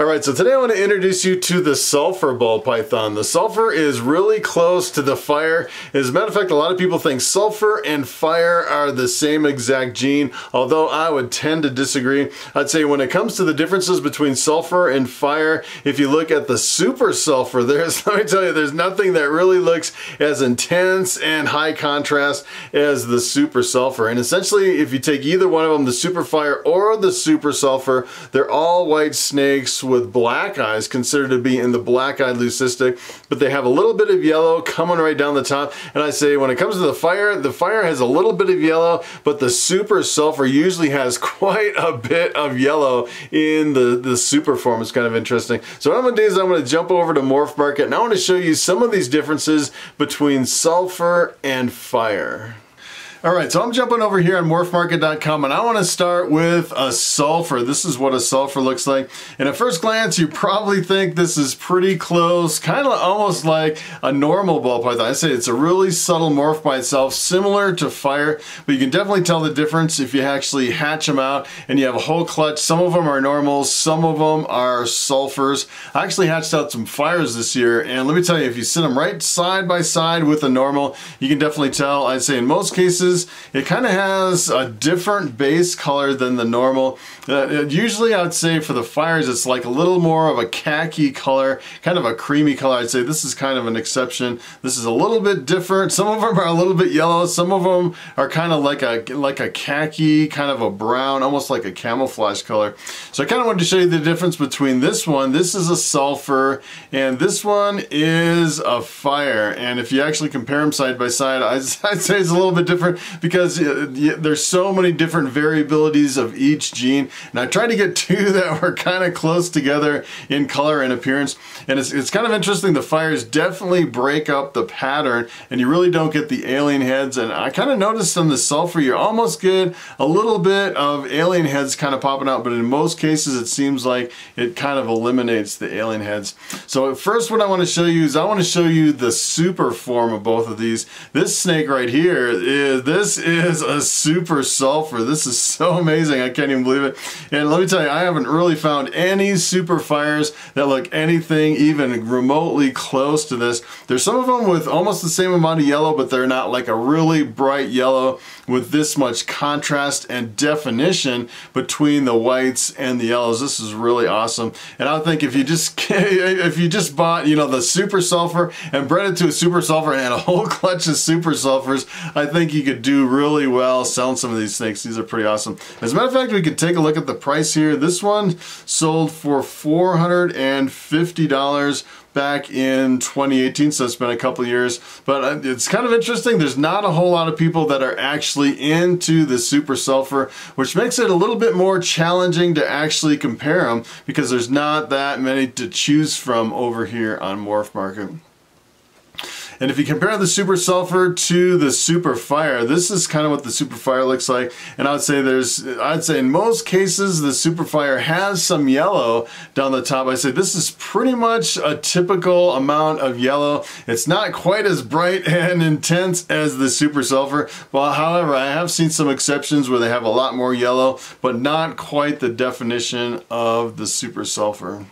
Alright, so today I want to introduce you to the sulfur ball python. The sulfur is really close to the fire. As a matter of fact, a lot of people think sulfur and fire are the same exact gene, although I would tend to disagree. I'd say when it comes to the differences between sulfur and fire, if you look at the super sulfur, there's, let me tell you, there's nothing that really looks as intense and high contrast as the super sulfur. And essentially, if you take either one of them, the super fire or the super sulfur, they're all white snakes with black eyes, considered to be in the black-eyed leucistic, but they have a little bit of yellow coming right down the top. And I say when it comes to the fire, the fire has a little bit of yellow, but the super sulfur usually has quite a bit of yellow in the, the super form. It's kind of interesting. So what I'm gonna do is I'm gonna jump over to Morph Market and I wanna show you some of these differences between sulfur and fire. All right, so I'm jumping over here on morphmarket.com and I want to start with a sulfur. This is what a sulfur looks like. And at first glance, you probably think this is pretty close, kind of almost like a normal ball python. I say it's a really subtle morph by itself, similar to fire, but you can definitely tell the difference if you actually hatch them out and you have a whole clutch. Some of them are normals, some of them are sulfurs. I actually hatched out some fires this year, and let me tell you, if you sit them right side by side with a normal, you can definitely tell. I'd say in most cases, it kind of has a different base color than the normal. Uh, usually I'd say for the fires it's like a little more of a khaki color, kind of a creamy color. I'd say this is kind of an exception. This is a little bit different. Some of them are a little bit yellow. Some of them are kind of like a like a khaki, kind of a brown, almost like a camouflage color. So I kind of wanted to show you the difference between this one. This is a sulfur and this one is a fire. And if you actually compare them side by side, I'd, I'd say it's a little bit different because uh, there's so many different variabilities of each gene and I tried to get two that were kind of close together in color and appearance and it's, it's kind of interesting the fires definitely break up the pattern and you really don't get the alien heads and I kind of noticed on the sulfur you almost get a little bit of alien heads kind of popping out but in most cases it seems like it kind of eliminates the alien heads. So first what I want to show you is I want to show you the super form of both of these. This snake right here is this is a super sulfur. This is so amazing. I can't even believe it. And let me tell you, I haven't really found any super fires that look anything even remotely close to this. There's some of them with almost the same amount of yellow, but they're not like a really bright yellow with this much contrast and definition between the whites and the yellows. This is really awesome. And I think if you just if you just bought, you know, the super sulfur and bred it to a super sulfur and a whole clutch of super sulfurs, I think you could could do really well selling some of these snakes. These are pretty awesome. As a matter of fact, we could take a look at the price here. This one sold for $450 back in 2018, so it's been a couple years. But uh, it's kind of interesting. There's not a whole lot of people that are actually into the Super Sulfur, which makes it a little bit more challenging to actually compare them because there's not that many to choose from over here on Morph Market. And if you compare the Super Sulfur to the Super Fire, this is kind of what the Super Fire looks like. And I would say there's, I'd say in most cases, the Super Fire has some yellow down the top. I say this is pretty much a typical amount of yellow. It's not quite as bright and intense as the Super Sulfur. Well, however, I have seen some exceptions where they have a lot more yellow, but not quite the definition of the Super Sulfur.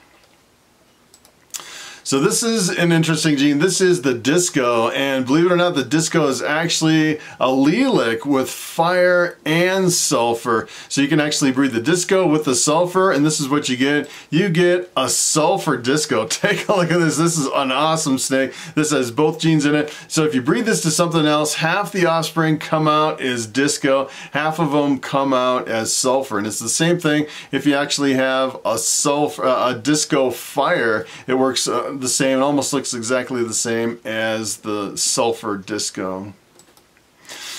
So this is an interesting gene. This is the disco, and believe it or not, the disco is actually allelic with fire and sulfur. So you can actually breed the disco with the sulfur, and this is what you get. You get a sulfur disco. Take a look at this. This is an awesome snake. This has both genes in it. So if you breed this to something else, half the offspring come out as disco, half of them come out as sulfur. And it's the same thing if you actually have a sulfur, uh, a disco fire. It works uh, the same. It almost looks exactly the same as the sulfur disco.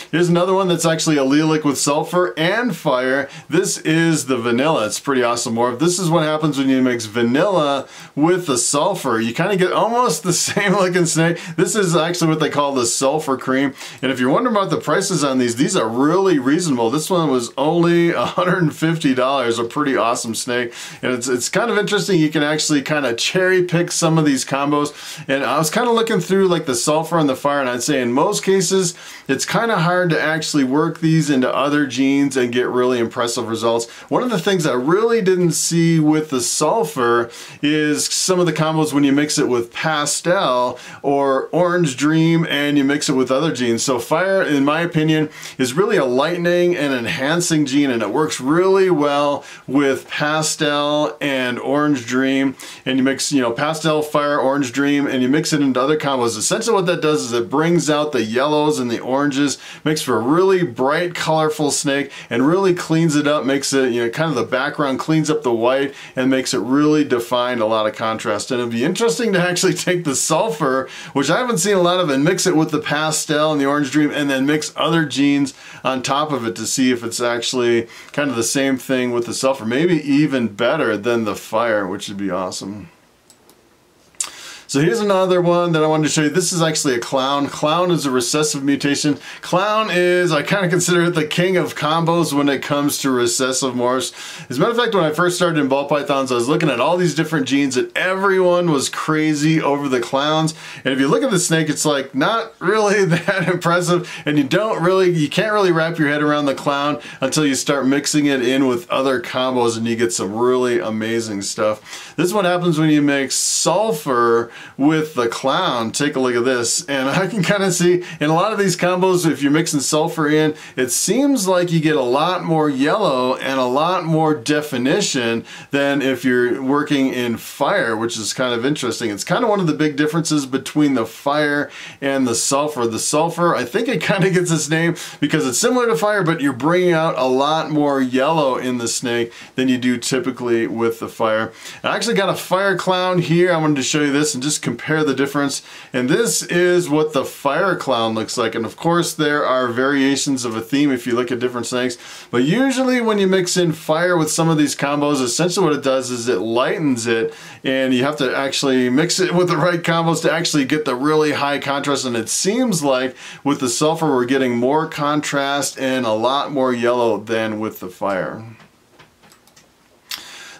Here's another one that's actually allelic with sulfur and fire. This is the vanilla. It's pretty awesome morph. This is what happens when you mix vanilla with the sulfur. You kind of get almost the same looking snake. This is actually what they call the sulfur cream. And if you're wondering about the prices on these, these are really reasonable. This one was only $150, a pretty awesome snake. And it's, it's kind of interesting. You can actually kind of cherry pick some of these combos. And I was kind of looking through like the sulfur and the fire, and I'd say in most cases, it's kind of hard hard to actually work these into other genes and get really impressive results. One of the things I really didn't see with the sulfur is some of the combos when you mix it with pastel or orange dream and you mix it with other genes. So fire, in my opinion, is really a lightening and enhancing gene and it works really well with pastel and orange dream and you mix, you know, pastel, fire, orange dream and you mix it into other combos. Essentially what that does is it brings out the yellows and the oranges, makes for a really bright, colorful snake, and really cleans it up, makes it, you know, kind of the background, cleans up the white, and makes it really defined, a lot of contrast. And it'd be interesting to actually take the sulfur, which I haven't seen a lot of, and mix it with the pastel and the orange dream, and then mix other genes on top of it to see if it's actually kind of the same thing with the sulfur. Maybe even better than the fire, which would be awesome. So here's another one that I wanted to show you. This is actually a clown. Clown is a recessive mutation. Clown is, I kind of consider it the king of combos when it comes to recessive morphs. As a matter of fact, when I first started in ball pythons, I was looking at all these different genes and everyone was crazy over the clowns. And if you look at the snake, it's like not really that impressive and you don't really, you can't really wrap your head around the clown until you start mixing it in with other combos and you get some really amazing stuff. This is what happens when you mix sulfur with the clown. Take a look at this. And I can kind of see in a lot of these combos, if you're mixing sulfur in, it seems like you get a lot more yellow and a lot more definition than if you're working in fire, which is kind of interesting. It's kind of one of the big differences between the fire and the sulfur. The sulfur, I think it kind of gets its name because it's similar to fire, but you're bringing out a lot more yellow in the snake than you do typically with the fire. I actually got a fire clown here. I wanted to show you this and just compare the difference. And this is what the fire clown looks like. And of course, there are variations of a theme if you look at different snakes. But usually when you mix in fire with some of these combos, essentially what it does is it lightens it. And you have to actually mix it with the right combos to actually get the really high contrast. And it seems like with the sulfur, we're getting more contrast and a lot more yellow than with the fire.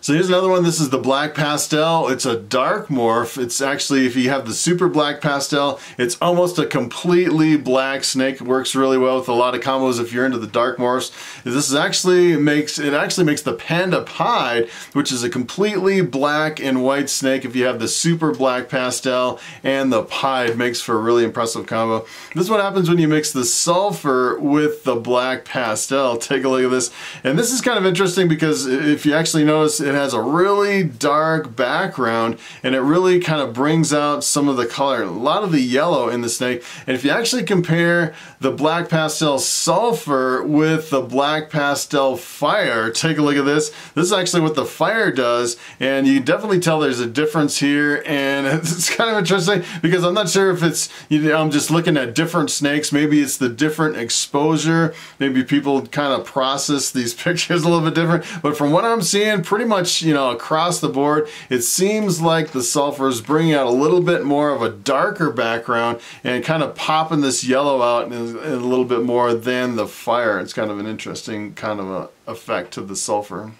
So here's another one. This is the black pastel. It's a dark morph. It's actually, if you have the super black pastel, it's almost a completely black snake. It works really well with a lot of combos if you're into the dark morphs. This is actually makes, it actually makes the panda pied, which is a completely black and white snake. If you have the super black pastel and the pied, makes for a really impressive combo. This is what happens when you mix the sulfur with the black pastel. Take a look at this. And this is kind of interesting because if you actually notice, it has a really dark background and it really kind of brings out some of the color, a lot of the yellow in the snake. And if you actually compare the black pastel sulfur with the black pastel fire, take a look at this. This is actually what the fire does and you definitely tell there's a difference here and it's kind of interesting because I'm not sure if it's, you know, I'm just looking at different snakes. Maybe it's the different exposure. Maybe people kind of process these pictures a little bit different. But from what I'm seeing, pretty much much, you know, across the board, it seems like the sulfur is bringing out a little bit more of a darker background and kind of popping this yellow out a little bit more than the fire. It's kind of an interesting kind of a effect to the sulfur.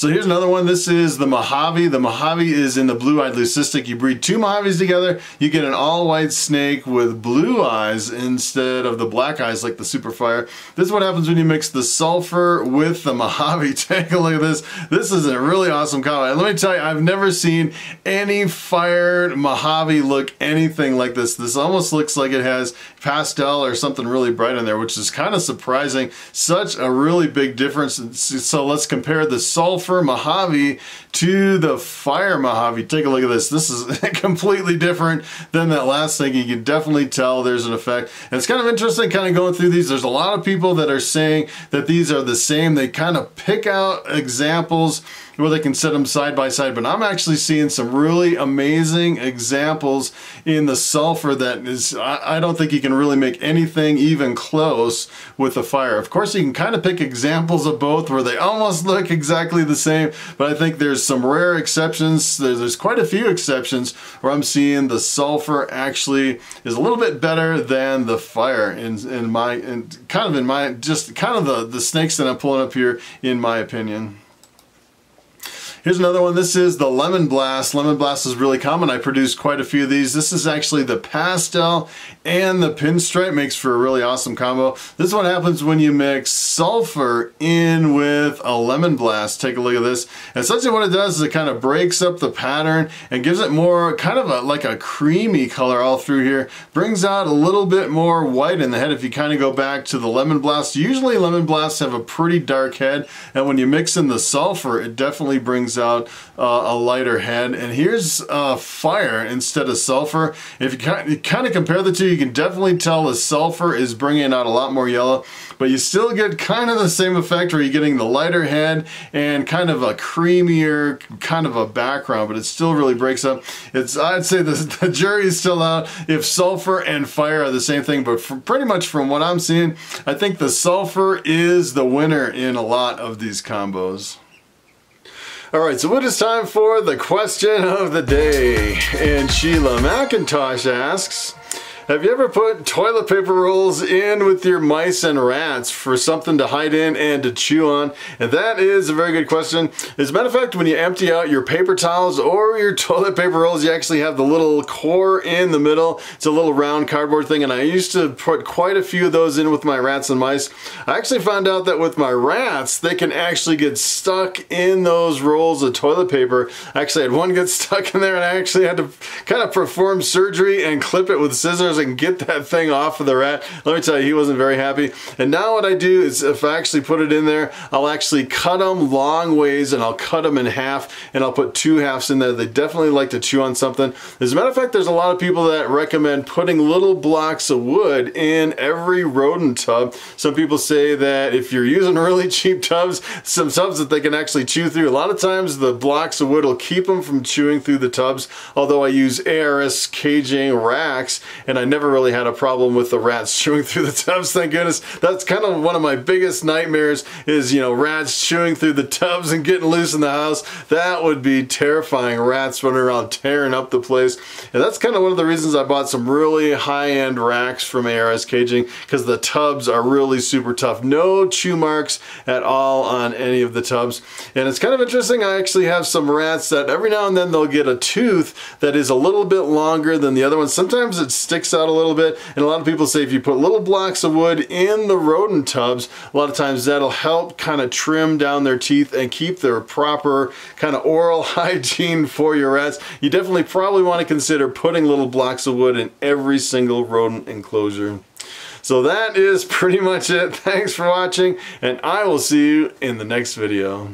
So here's another one. This is the Mojave. The Mojave is in the blue-eyed leucistic. You breed two Mojaves together, you get an all-white snake with blue eyes instead of the black eyes like the Superfire. This is what happens when you mix the sulfur with the Mojave. Take a look at this. This is a really awesome combo. Let me tell you, I've never seen any fired Mojave look anything like this. This almost looks like it has pastel or something really bright in there, which is kind of surprising. Such a really big difference. So let's compare the sulfur for Mojave to the Fire Mojave. Take a look at this. This is completely different than that last thing. You can definitely tell there's an effect. And it's kind of interesting kind of going through these. There's a lot of people that are saying that these are the same. They kind of pick out examples where they can set them side by side. But I'm actually seeing some really amazing examples in the sulfur that is, I, I don't think you can really make anything even close with the fire. Of course, you can kind of pick examples of both where they almost look exactly the same, but I think there's some rare exceptions. There's, there's quite a few exceptions where I'm seeing the sulfur actually is a little bit better than the fire in, in my, in, kind of in my, just kind of the, the snakes that I'm pulling up here in my opinion. Here's another one. This is the Lemon Blast. Lemon Blast is really common. I produce quite a few of these. This is actually the pastel and the pinstripe makes for a really awesome combo. This is what happens when you mix sulfur in with a Lemon Blast. Take a look at this. Essentially what it does is it kind of breaks up the pattern and gives it more kind of a, like a creamy color all through here. Brings out a little bit more white in the head if you kind of go back to the Lemon Blast. Usually Lemon Blasts have a pretty dark head and when you mix in the sulfur it definitely brings brings out uh, a lighter head. And here's uh, fire instead of sulfur. If you kind of compare the two, you can definitely tell the sulfur is bringing out a lot more yellow, but you still get kind of the same effect where you're getting the lighter head and kind of a creamier kind of a background, but it still really breaks up. It's I'd say the, the jury is still out if sulfur and fire are the same thing, but pretty much from what I'm seeing, I think the sulfur is the winner in a lot of these combos. All right, so it is time for the question of the day. And Sheila McIntosh asks, have you ever put toilet paper rolls in with your mice and rats for something to hide in and to chew on? And that is a very good question. As a matter of fact, when you empty out your paper towels or your toilet paper rolls, you actually have the little core in the middle. It's a little round cardboard thing, and I used to put quite a few of those in with my rats and mice. I actually found out that with my rats, they can actually get stuck in those rolls of toilet paper. Actually, I had one get stuck in there, and I actually had to kind of perform surgery and clip it with scissors and get that thing off of the rat. Let me tell you, he wasn't very happy. And now what I do is if I actually put it in there, I'll actually cut them long ways and I'll cut them in half and I'll put two halves in there. They definitely like to chew on something. As a matter of fact, there's a lot of people that recommend putting little blocks of wood in every rodent tub. Some people say that if you're using really cheap tubs, some tubs that they can actually chew through, a lot of times the blocks of wood will keep them from chewing through the tubs. Although I use ARS caging racks and I never really had a problem with the rats chewing through the tubs, thank goodness. That's kind of one of my biggest nightmares is, you know, rats chewing through the tubs and getting loose in the house. That would be terrifying. Rats running around tearing up the place. And that's kind of one of the reasons I bought some really high-end racks from ARS Caging because the tubs are really super tough. No chew marks at all on any of the tubs. And it's kind of interesting. I actually have some rats that every now and then they'll get a tooth that is a little bit longer than the other one. Sometimes it sticks out out a little bit. And a lot of people say if you put little blocks of wood in the rodent tubs, a lot of times that'll help kind of trim down their teeth and keep their proper kind of oral hygiene for your rats. You definitely probably want to consider putting little blocks of wood in every single rodent enclosure. So that is pretty much it. Thanks for watching, and I will see you in the next video.